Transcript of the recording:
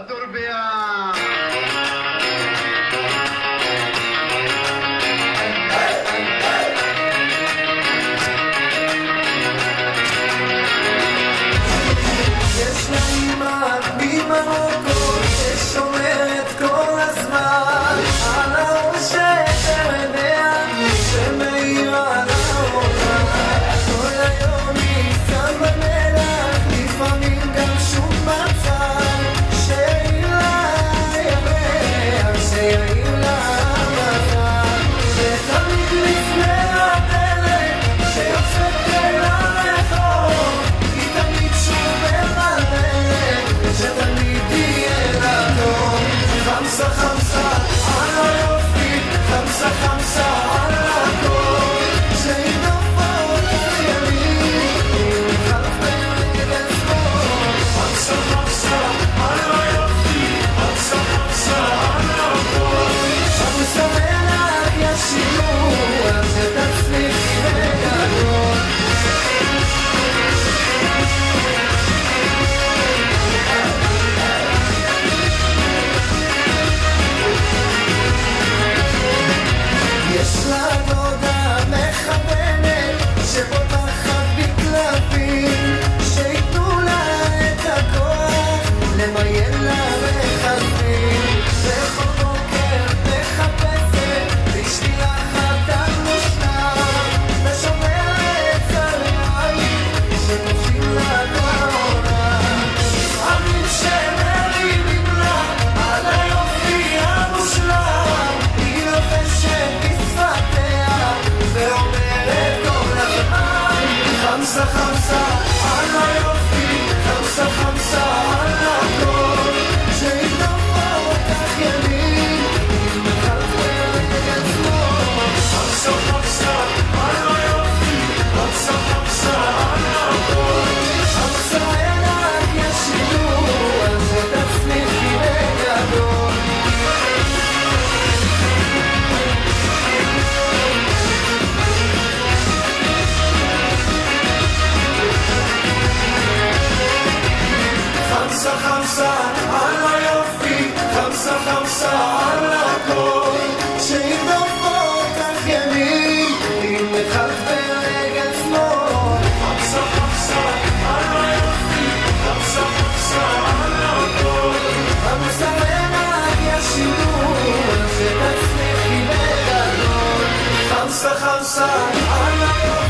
Adorbear! חמסה חמסה על היופי,